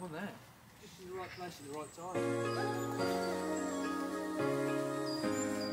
there's one. Just in the right place at the right time.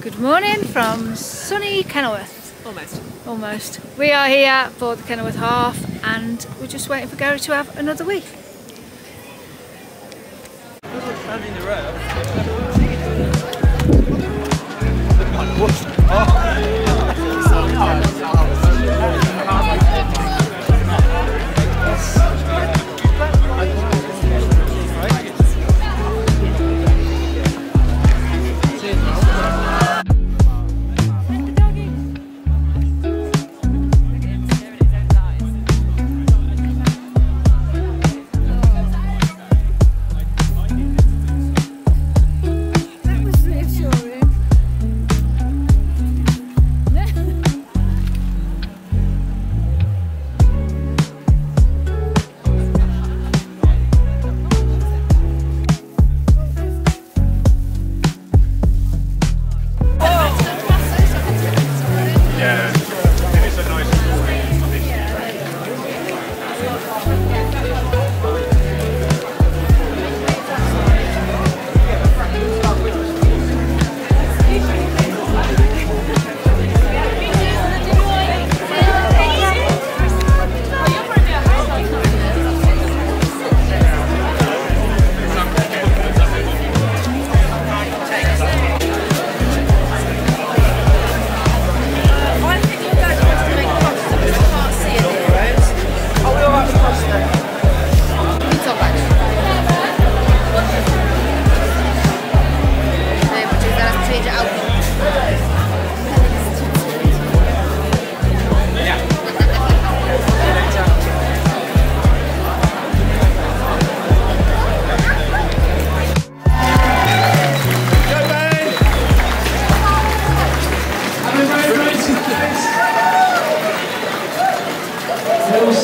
Good morning from sunny Kenilworth. Almost. Almost. We are here for the Kenilworth Half and we're just waiting for Gary to have another week.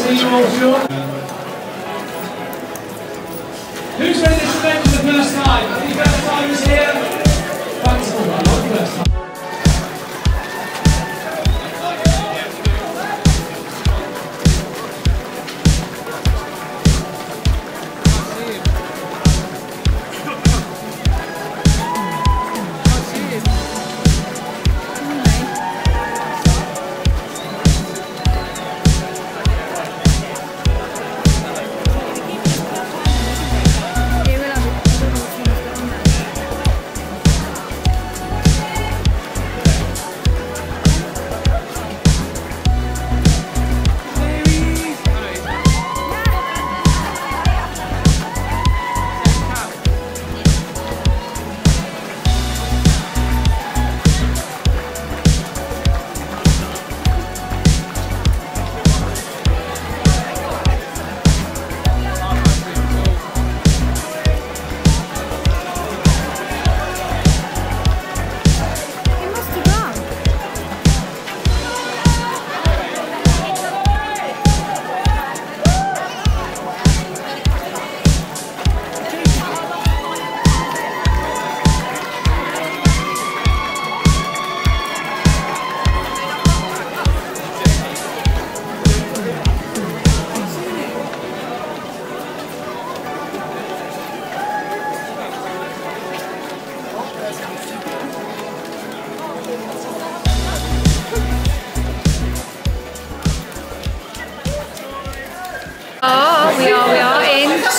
See you all ready this event for the first time? Any first timers here?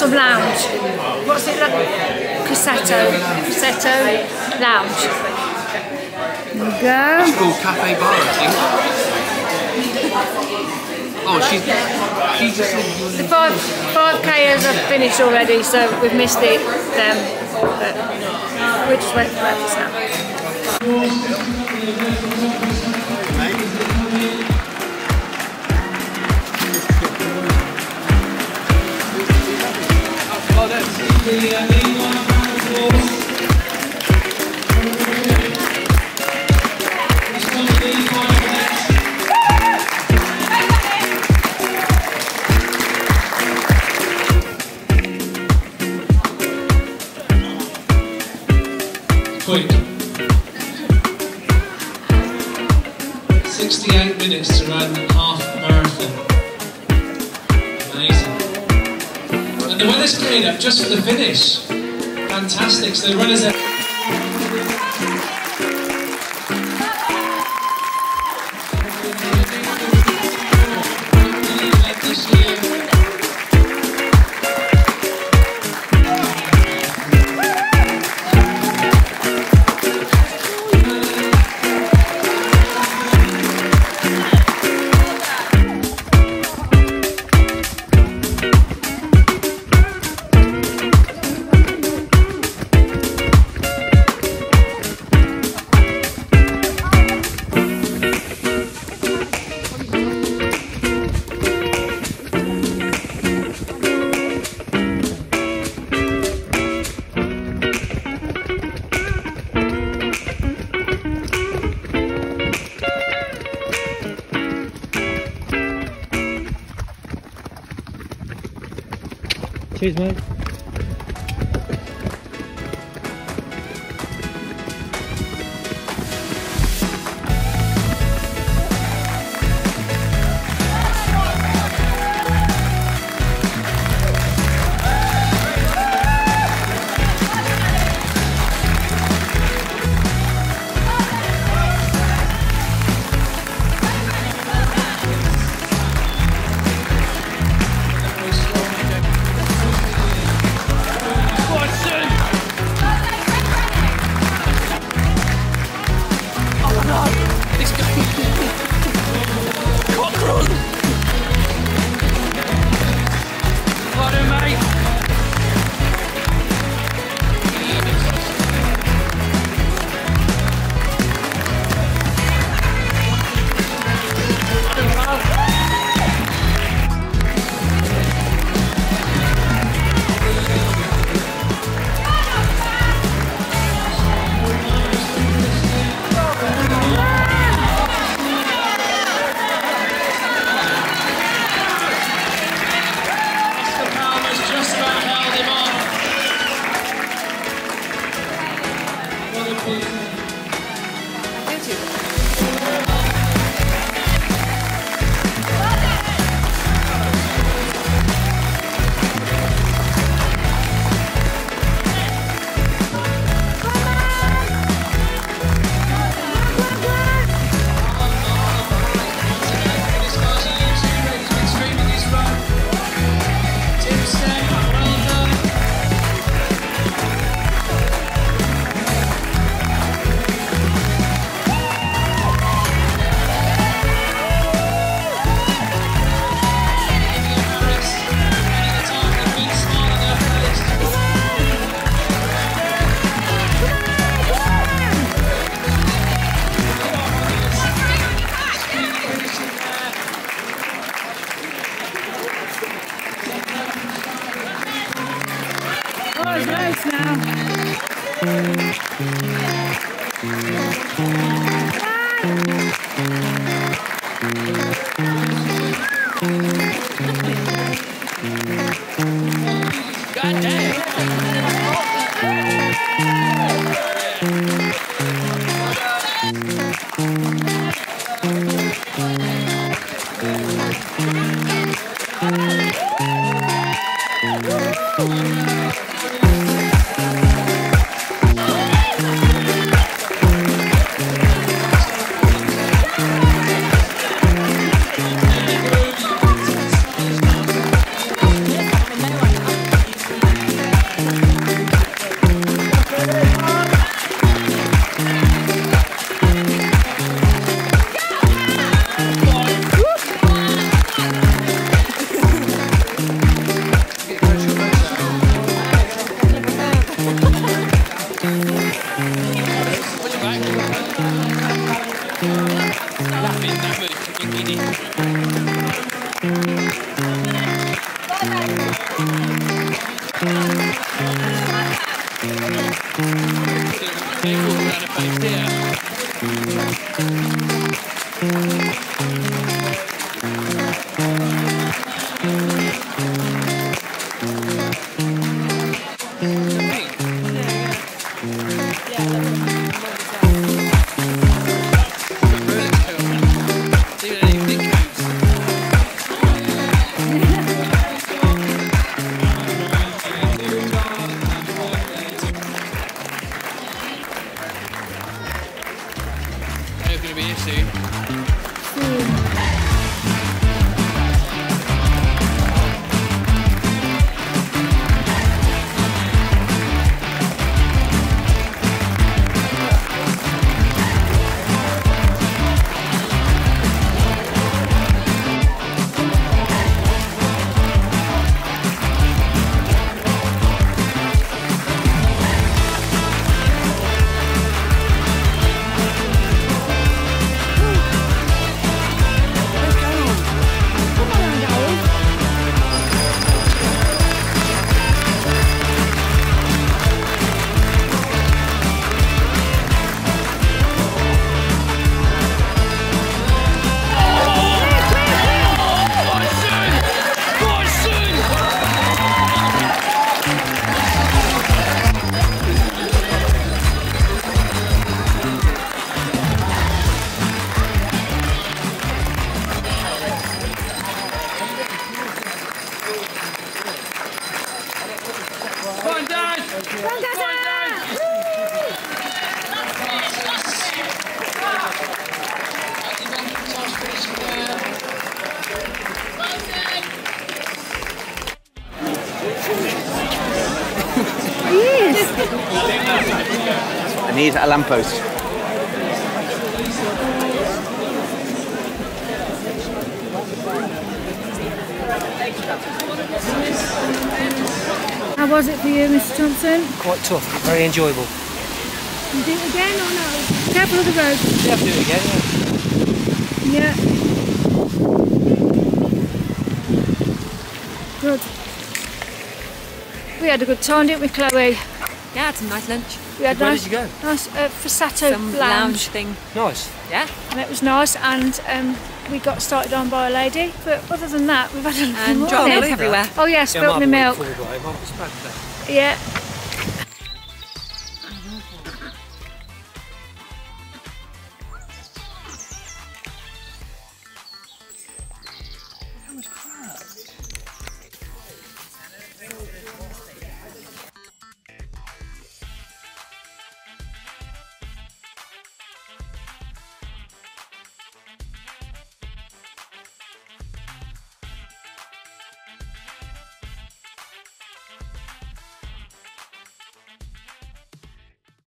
In lounge. What's it like? Crissetto. Crissetto Lounge. There we go. Called Cafe Bar, I think. Oh, she's she just said The five five k's have finished already, so we've missed it. Them, but we're just waiting for breakfast now. Quick. 68 minutes to run the half marathon. The weather's cleared up just for the finish. Fantastic. So the runners are. Cheers, mate. What a Need a lamppost. How was it for you, Mr. Thompson? Quite tough, very enjoyable. You do it again or no? Careful of the road. Yeah, I'll do it again, yeah. Yeah. Good. We had a good time, didn't we, Chloe? Yeah, had some nice lunch. We had Where nice, did you go? nice uh, Fasato Some lounge. lounge thing. Nice. Yeah. And it was nice, and um, we got started on by a lady. But other than that, we've had a lovely And morning. milk everywhere. Oh yes, Yeah, spilt my milk. full of grime, I'm just back there. Yeah,